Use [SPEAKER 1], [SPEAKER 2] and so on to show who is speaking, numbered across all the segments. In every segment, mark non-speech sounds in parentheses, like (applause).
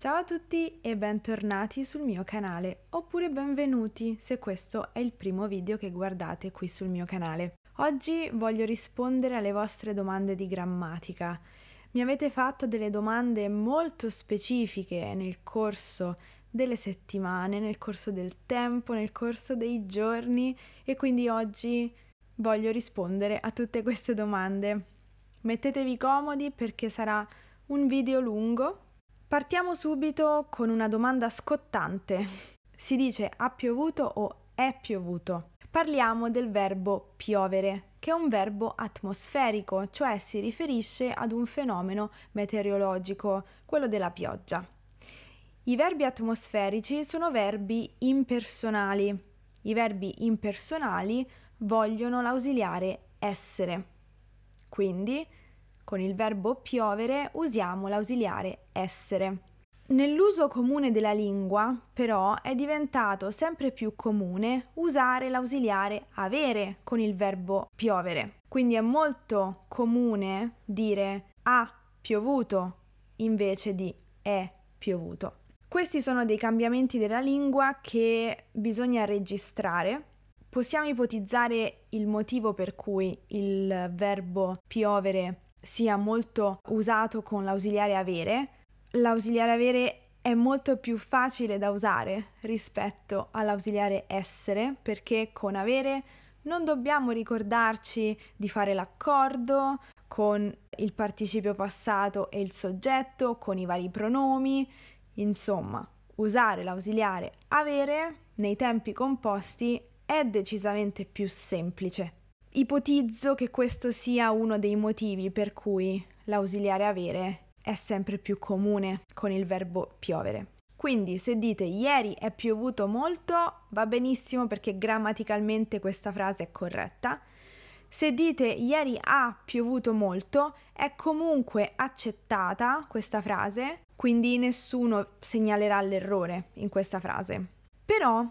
[SPEAKER 1] Ciao a tutti e bentornati sul mio canale, oppure benvenuti se questo è il primo video che guardate qui sul mio canale. Oggi voglio rispondere alle vostre domande di grammatica. Mi avete fatto delle domande molto specifiche nel corso delle settimane, nel corso del tempo, nel corso dei giorni e quindi oggi voglio rispondere a tutte queste domande. Mettetevi comodi perché sarà un video lungo Partiamo subito con una domanda scottante. Si dice ha piovuto o è piovuto? Parliamo del verbo piovere, che è un verbo atmosferico, cioè si riferisce ad un fenomeno meteorologico, quello della pioggia. I verbi atmosferici sono verbi impersonali. I verbi impersonali vogliono l'ausiliare essere. Quindi con il verbo piovere usiamo l'ausiliare essere. Nell'uso comune della lingua, però, è diventato sempre più comune usare l'ausiliare avere con il verbo piovere. Quindi è molto comune dire ha piovuto invece di è piovuto. Questi sono dei cambiamenti della lingua che bisogna registrare. Possiamo ipotizzare il motivo per cui il verbo piovere sia molto usato con l'ausiliare avere. L'ausiliare avere è molto più facile da usare rispetto all'ausiliare essere perché con avere non dobbiamo ricordarci di fare l'accordo con il participio passato e il soggetto, con i vari pronomi, insomma, usare l'ausiliare avere nei tempi composti è decisamente più semplice. Ipotizzo che questo sia uno dei motivi per cui l'ausiliare avere è sempre più comune con il verbo piovere. Quindi se dite ieri è piovuto molto va benissimo perché grammaticalmente questa frase è corretta. Se dite ieri ha piovuto molto è comunque accettata questa frase, quindi nessuno segnalerà l'errore in questa frase. Però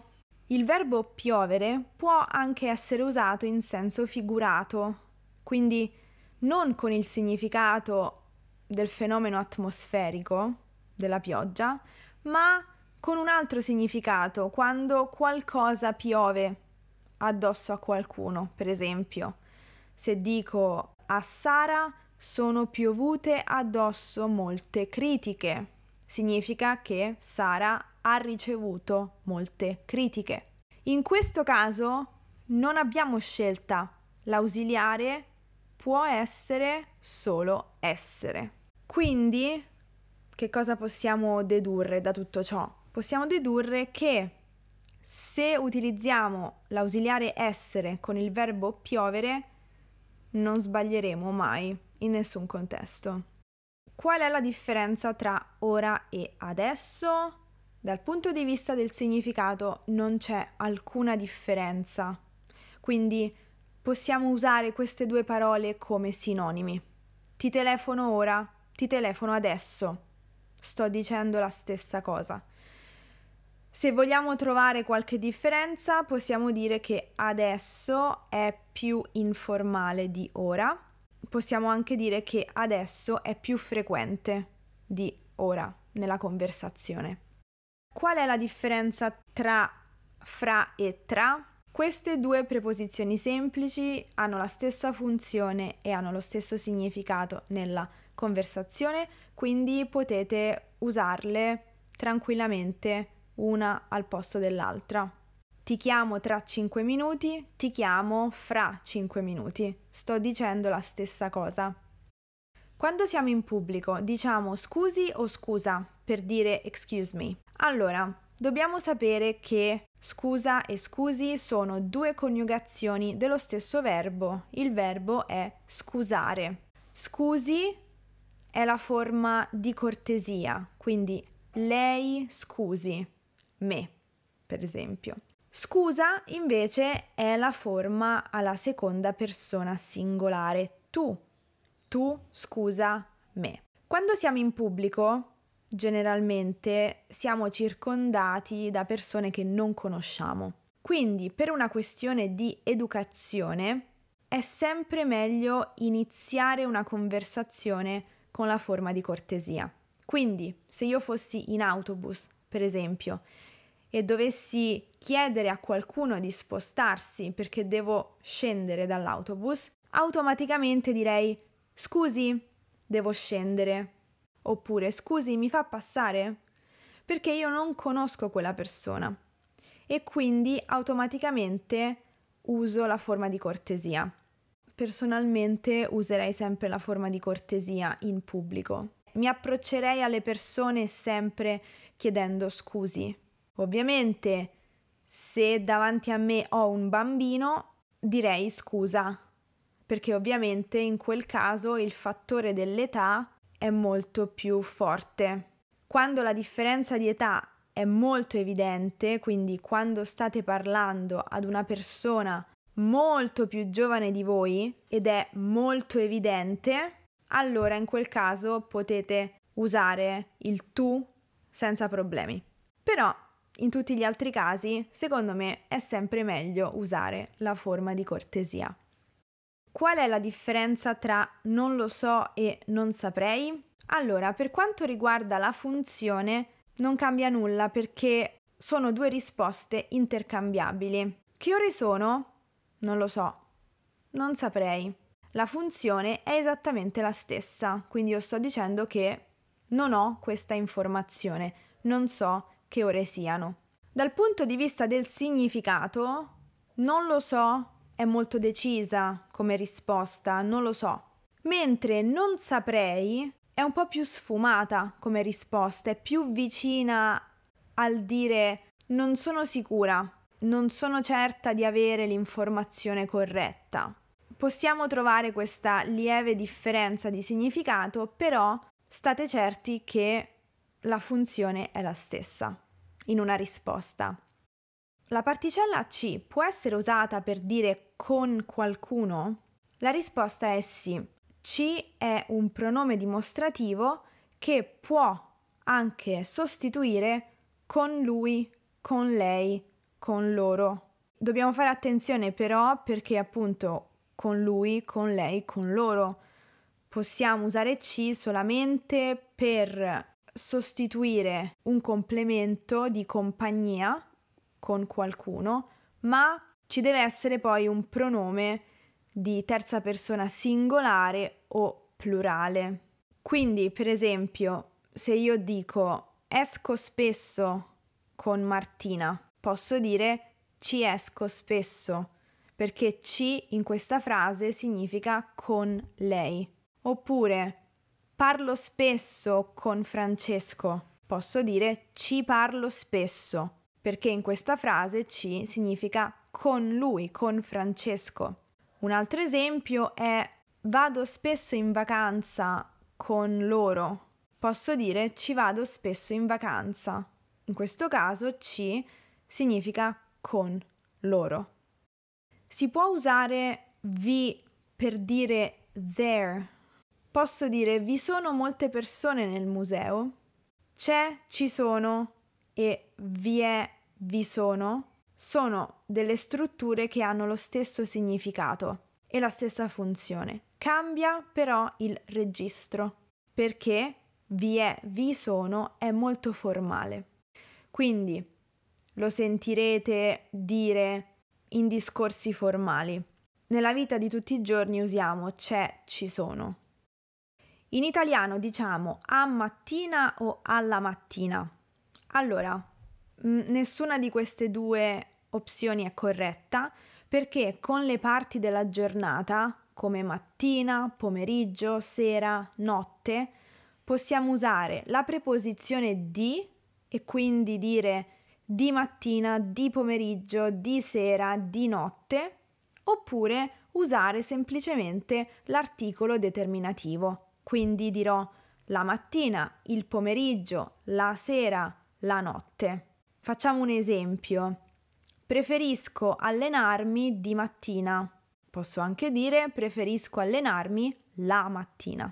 [SPEAKER 1] il verbo piovere può anche essere usato in senso figurato, quindi non con il significato del fenomeno atmosferico della pioggia, ma con un altro significato, quando qualcosa piove addosso a qualcuno, per esempio. Se dico a Sara sono piovute addosso molte critiche, significa che Sara ha ricevuto molte critiche. In questo caso non abbiamo scelta, l'ausiliare può essere solo essere. Quindi, che cosa possiamo dedurre da tutto ciò? Possiamo dedurre che se utilizziamo l'ausiliare essere con il verbo piovere, non sbaglieremo mai in nessun contesto. Qual è la differenza tra ora e adesso? Dal punto di vista del significato non c'è alcuna differenza, quindi possiamo usare queste due parole come sinonimi. Ti telefono ora, ti telefono adesso. Sto dicendo la stessa cosa. Se vogliamo trovare qualche differenza, possiamo dire che adesso è più informale di ora. Possiamo anche dire che adesso è più frequente di ora nella conversazione. Qual è la differenza tra fra e tra? Queste due preposizioni semplici hanno la stessa funzione e hanno lo stesso significato nella conversazione, quindi potete usarle tranquillamente una al posto dell'altra. Ti chiamo tra 5 minuti, ti chiamo fra 5 minuti. Sto dicendo la stessa cosa. Quando siamo in pubblico diciamo scusi o scusa per dire excuse me. Allora, dobbiamo sapere che scusa e scusi sono due coniugazioni dello stesso verbo. Il verbo è scusare. Scusi è la forma di cortesia, quindi lei scusi me, per esempio. Scusa invece è la forma alla seconda persona singolare, tu tu scusa me. Quando siamo in pubblico, generalmente siamo circondati da persone che non conosciamo. Quindi, per una questione di educazione, è sempre meglio iniziare una conversazione con la forma di cortesia. Quindi, se io fossi in autobus, per esempio, e dovessi chiedere a qualcuno di spostarsi perché devo scendere dall'autobus, automaticamente direi scusi, devo scendere. Oppure scusi, mi fa passare? Perché io non conosco quella persona e quindi automaticamente uso la forma di cortesia. Personalmente userei sempre la forma di cortesia in pubblico. Mi approccerei alle persone sempre chiedendo scusi. Ovviamente, se davanti a me ho un bambino, direi scusa, perché ovviamente in quel caso il fattore dell'età è molto più forte. Quando la differenza di età è molto evidente, quindi quando state parlando ad una persona molto più giovane di voi ed è molto evidente, allora in quel caso potete usare il tu senza problemi. Però in tutti gli altri casi, secondo me, è sempre meglio usare la forma di cortesia. Qual è la differenza tra non lo so e non saprei? Allora, per quanto riguarda la funzione, non cambia nulla perché sono due risposte intercambiabili. Che ore sono? Non lo so. Non saprei. La funzione è esattamente la stessa, quindi io sto dicendo che non ho questa informazione, non so che ore siano. Dal punto di vista del significato, non lo so è molto decisa come risposta, non lo so. Mentre non saprei è un po' più sfumata come risposta, è più vicina al dire non sono sicura, non sono certa di avere l'informazione corretta. Possiamo trovare questa lieve differenza di significato, però state certi che la funzione è la stessa in una risposta. La particella C può essere usata per dire con qualcuno? La risposta è sì. C è un pronome dimostrativo che può anche sostituire con lui, con lei, con loro. Dobbiamo fare attenzione però perché appunto con lui, con lei, con loro possiamo usare C solamente per sostituire un complemento di compagnia con qualcuno, ma ci deve essere poi un pronome di terza persona singolare o plurale. Quindi, per esempio, se io dico esco spesso con Martina, posso dire ci esco spesso, perché ci in questa frase significa con lei. Oppure parlo spesso con Francesco, posso dire ci parlo spesso, perché in questa frase ci significa con lui, con Francesco. Un altro esempio è vado spesso in vacanza con loro. Posso dire ci vado spesso in vacanza. In questo caso ci significa con loro. Si può usare vi per dire there. Posso dire vi sono molte persone nel museo. C'è, ci sono e vi è, vi sono sono delle strutture che hanno lo stesso significato e la stessa funzione. Cambia però il registro perché vi è, vi sono è molto formale. Quindi lo sentirete dire in discorsi formali. Nella vita di tutti i giorni usiamo c'è, ci sono. In italiano diciamo a mattina o alla mattina. Allora, nessuna di queste due opzioni è corretta perché con le parti della giornata, come mattina, pomeriggio, sera, notte, possiamo usare la preposizione di e quindi dire di mattina, di pomeriggio, di sera, di notte, oppure usare semplicemente l'articolo determinativo. Quindi dirò la mattina, il pomeriggio, la sera, la notte. Facciamo un esempio. Preferisco allenarmi di mattina. Posso anche dire preferisco allenarmi la mattina.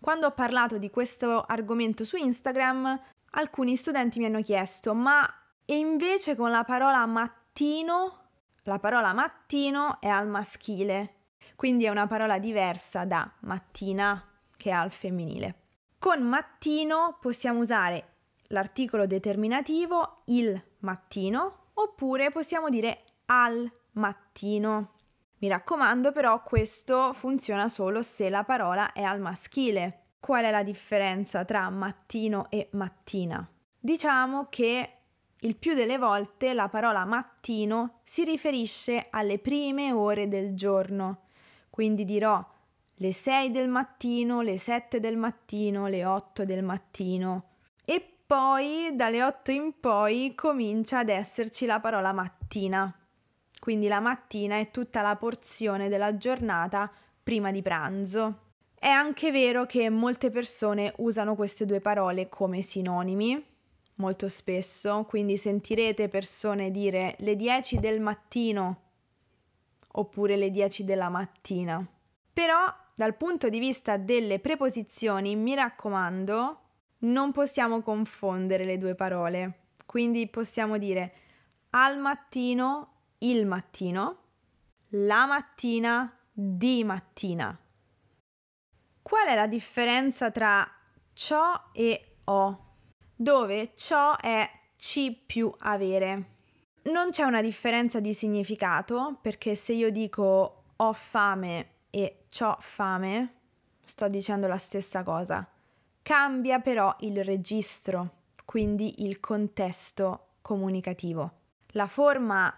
[SPEAKER 1] Quando ho parlato di questo argomento su Instagram, alcuni studenti mi hanno chiesto: ma e invece con la parola mattino? La parola mattino è al maschile, quindi è una parola diversa da mattina che è al femminile. Con mattino possiamo usare l'articolo determinativo il mattino oppure possiamo dire al mattino. Mi raccomando però questo funziona solo se la parola è al maschile. Qual è la differenza tra mattino e mattina? Diciamo che il più delle volte la parola mattino si riferisce alle prime ore del giorno, quindi dirò le 6 del mattino, le 7 del mattino, le 8 del mattino e poi dalle 8 in poi comincia ad esserci la parola mattina. Quindi la mattina è tutta la porzione della giornata prima di pranzo. È anche vero che molte persone usano queste due parole come sinonimi, molto spesso, quindi sentirete persone dire le 10 del mattino oppure le 10 della mattina. Però dal punto di vista delle preposizioni, mi raccomando, non possiamo confondere le due parole. Quindi possiamo dire al mattino, il mattino, la mattina, di mattina. Qual è la differenza tra ciò e ho? dove ciò è ci più avere. Non c'è una differenza di significato perché se io dico ho fame e ho fame, sto dicendo la stessa cosa. Cambia però il registro, quindi il contesto comunicativo. La forma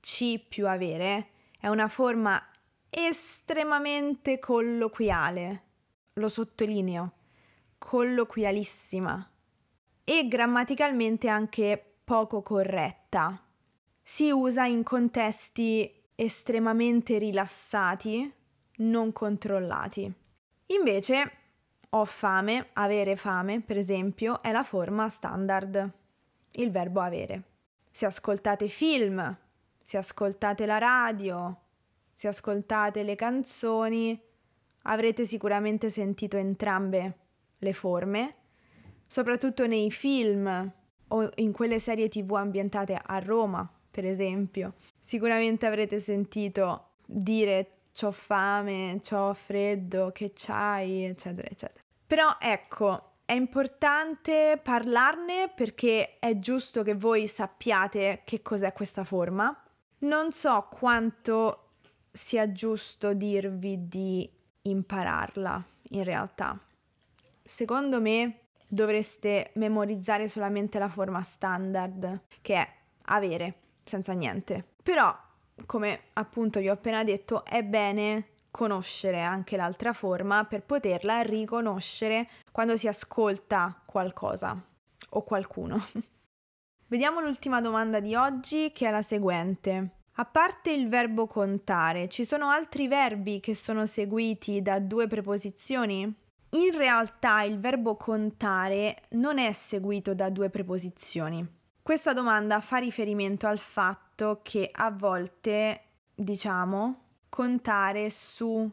[SPEAKER 1] ci più avere è una forma estremamente colloquiale, lo sottolineo, colloquialissima e grammaticalmente anche poco corretta. Si usa in contesti estremamente rilassati, non controllati. Invece, ho fame, avere fame, per esempio, è la forma standard, il verbo avere. Se ascoltate film, se ascoltate la radio, se ascoltate le canzoni, avrete sicuramente sentito entrambe le forme soprattutto nei film o in quelle serie tv ambientate a Roma, per esempio. Sicuramente avrete sentito dire c'ho fame, c'ho freddo, che c'hai, eccetera, eccetera. Però ecco, è importante parlarne perché è giusto che voi sappiate che cos'è questa forma. Non so quanto sia giusto dirvi di impararla in realtà. Secondo me dovreste memorizzare solamente la forma standard, che è avere, senza niente. Però, come appunto vi ho appena detto, è bene conoscere anche l'altra forma per poterla riconoscere quando si ascolta qualcosa o qualcuno. (laughs) Vediamo l'ultima domanda di oggi che è la seguente. A parte il verbo contare, ci sono altri verbi che sono seguiti da due preposizioni? In realtà il verbo contare non è seguito da due preposizioni. Questa domanda fa riferimento al fatto che a volte diciamo contare su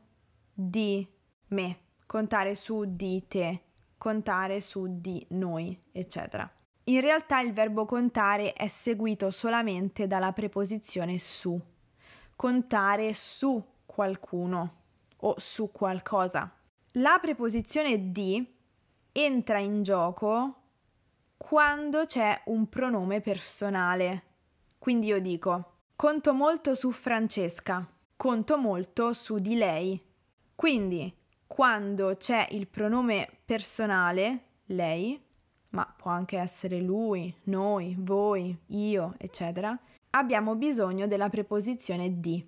[SPEAKER 1] di me, contare su di te, contare su di noi, eccetera. In realtà il verbo contare è seguito solamente dalla preposizione su. Contare su qualcuno o su qualcosa. La preposizione di entra in gioco quando c'è un pronome personale. Quindi io dico, conto molto su Francesca, conto molto su di lei. Quindi, quando c'è il pronome personale, lei, ma può anche essere lui, noi, voi, io, eccetera, abbiamo bisogno della preposizione di.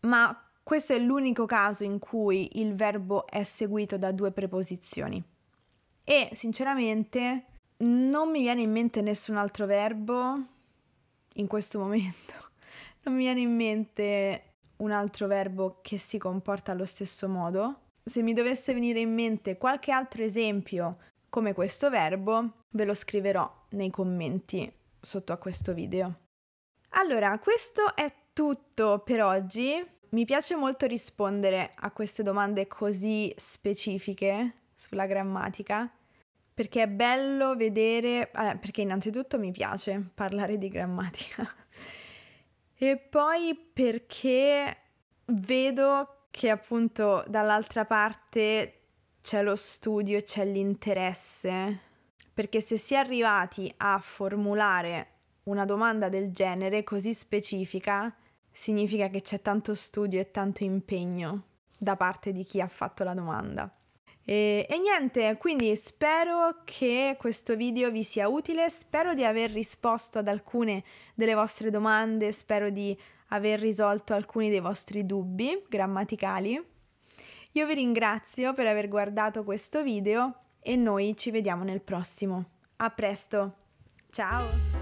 [SPEAKER 1] Ma questo è l'unico caso in cui il verbo è seguito da due preposizioni. E sinceramente non mi viene in mente nessun altro verbo in questo momento. (laughs) Non mi viene in mente un altro verbo che si comporta allo stesso modo. Se mi dovesse venire in mente qualche altro esempio come questo verbo, ve lo scriverò nei commenti sotto a questo video. Allora, questo è tutto per oggi mi piace molto rispondere a queste domande così specifiche sulla grammatica perché è bello vedere, perché innanzitutto mi piace parlare di grammatica (laughs) e poi perché vedo che appunto dall'altra parte c'è lo studio e c'è l'interesse, perché se si è arrivati a formulare una domanda del genere così specifica, significa che c'è tanto studio e tanto impegno da parte di chi ha fatto la domanda. E, e, niente, quindi spero che questo video vi sia utile, spero di aver risposto ad alcune delle vostre domande, spero di aver risolto alcuni dei vostri dubbi grammaticali. Io vi ringrazio per aver guardato questo video e noi ci vediamo nel prossimo. A presto! Ciao!